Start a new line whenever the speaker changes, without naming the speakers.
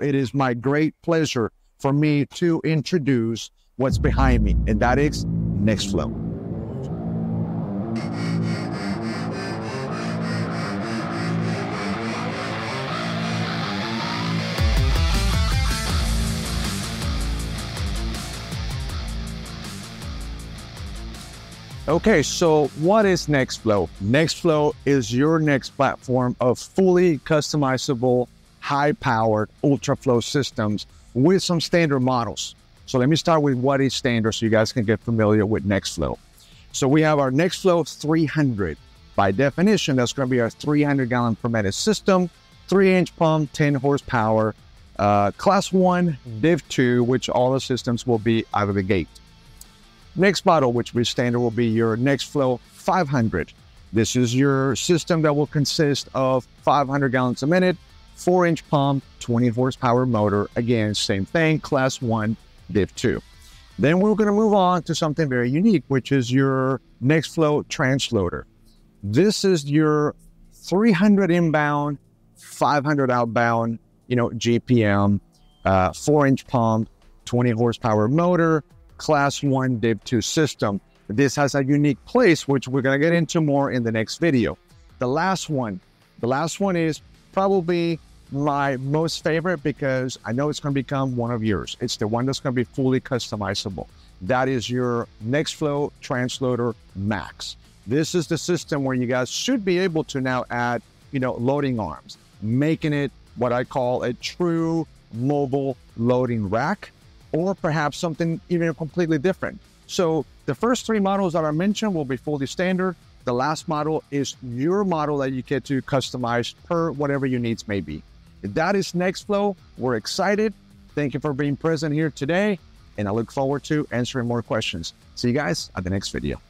it is my great pleasure for me to introduce what's behind me, and that is Nexflow. Okay, so what is Nexflow? Nexflow is your next platform of fully customizable, high-powered UltraFlow systems with some standard models. So let me start with what is standard so you guys can get familiar with Nexflow. So we have our Nexflow 300. By definition, that's going to be our 300 gallon per minute system, three inch pump, 10 horsepower, uh, class one, div two, which all the systems will be out of the gate. Next model, which will be standard, will be your Nexflow 500. This is your system that will consist of 500 gallons a minute, 4 inch pump, 20 horsepower motor. Again, same thing, class 1, div 2. Then we're going to move on to something very unique, which is your Nexflow transloader. This is your 300 inbound, 500 outbound, you know, GPM, uh, 4 inch pump, 20 horsepower motor, class one div 2 system. This has a unique place, which we're going to get into more in the next video. The last one, the last one is probably my most favorite because I know it's going to become one of yours. It's the one that's going to be fully customizable. That is your Nexflow Transloader Max. This is the system where you guys should be able to now add, you know, loading arms, making it what I call a true mobile loading rack or perhaps something even completely different. So the first three models that I mentioned will be fully standard. The last model is your model that you get to customize per whatever your needs may be. That is Nexflow. We're excited. Thank you for being present here today. And I look forward to answering more questions. See you guys at the next video.